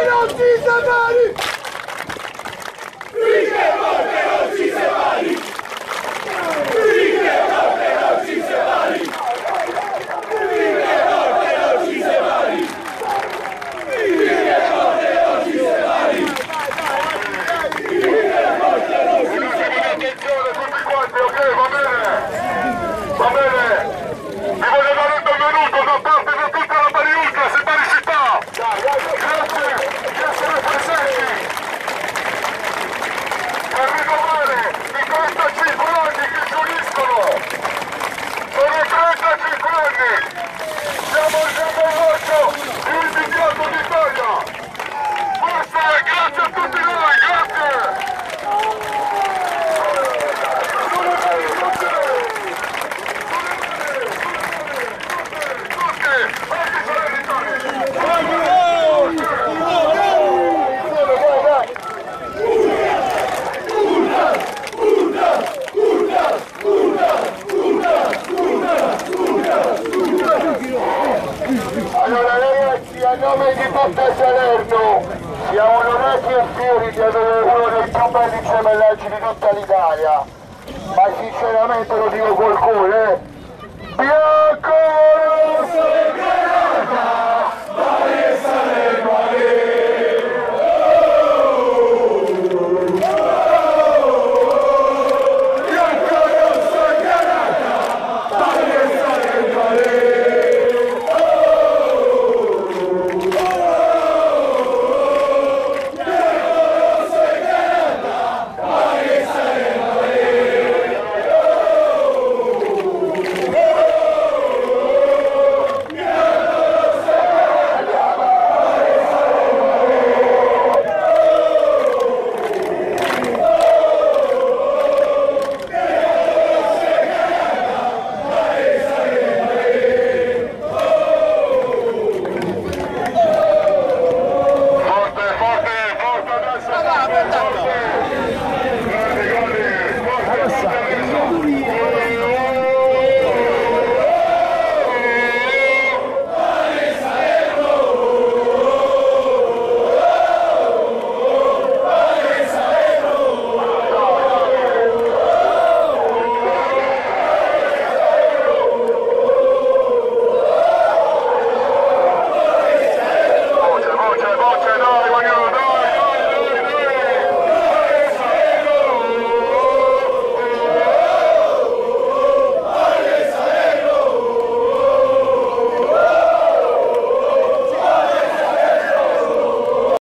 Penalty, Savani! Porta Salerno. Siamo onorati e fieri di avere uno dei più belli gemellaggi di tutta l'Italia. Ma sinceramente lo dico col cuore eh? Bianco!